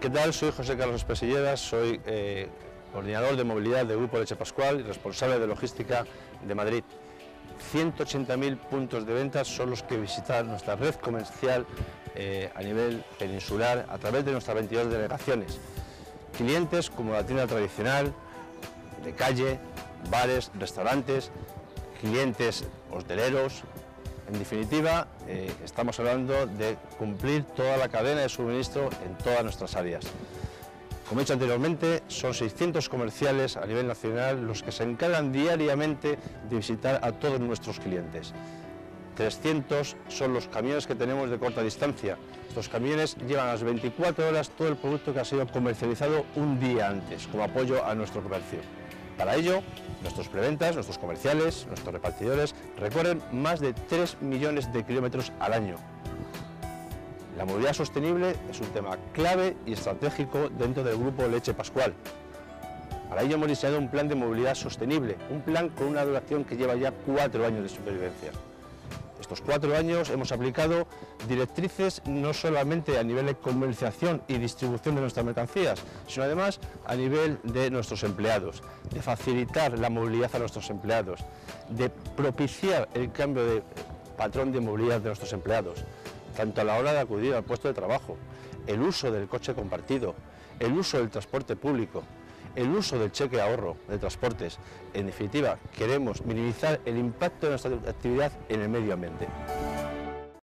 ¿Qué tal? Soy José Carlos Espesilleras, soy eh, coordinador de movilidad del Grupo Leche Pascual y responsable de logística de Madrid. 180.000 puntos de ventas son los que visitan nuestra red comercial eh, a nivel peninsular a través de nuestras 22 delegaciones. Clientes como la tienda tradicional, de calle, bares, restaurantes, clientes hosteleros, en definitiva, eh, estamos hablando de cumplir toda la cadena de suministro en todas nuestras áreas. Como he dicho anteriormente, son 600 comerciales a nivel nacional los que se encargan diariamente de visitar a todos nuestros clientes. 300 son los camiones que tenemos de corta distancia. Estos camiones llevan a las 24 horas todo el producto que ha sido comercializado un día antes, como apoyo a nuestro comercio. Para ello, nuestros preventas, nuestros comerciales, nuestros repartidores recorren más de 3 millones de kilómetros al año. La movilidad sostenible es un tema clave y estratégico dentro del grupo Leche Pascual. Para ello hemos diseñado un plan de movilidad sostenible, un plan con una duración que lleva ya cuatro años de supervivencia estos cuatro años hemos aplicado directrices no solamente a nivel de comercialización y distribución de nuestras mercancías, sino además a nivel de nuestros empleados, de facilitar la movilidad a nuestros empleados, de propiciar el cambio de patrón de movilidad de nuestros empleados, tanto a la hora de acudir al puesto de trabajo, el uso del coche compartido, el uso del transporte público, el uso del cheque ahorro de transportes. En definitiva, queremos minimizar el impacto de nuestra actividad en el medio ambiente.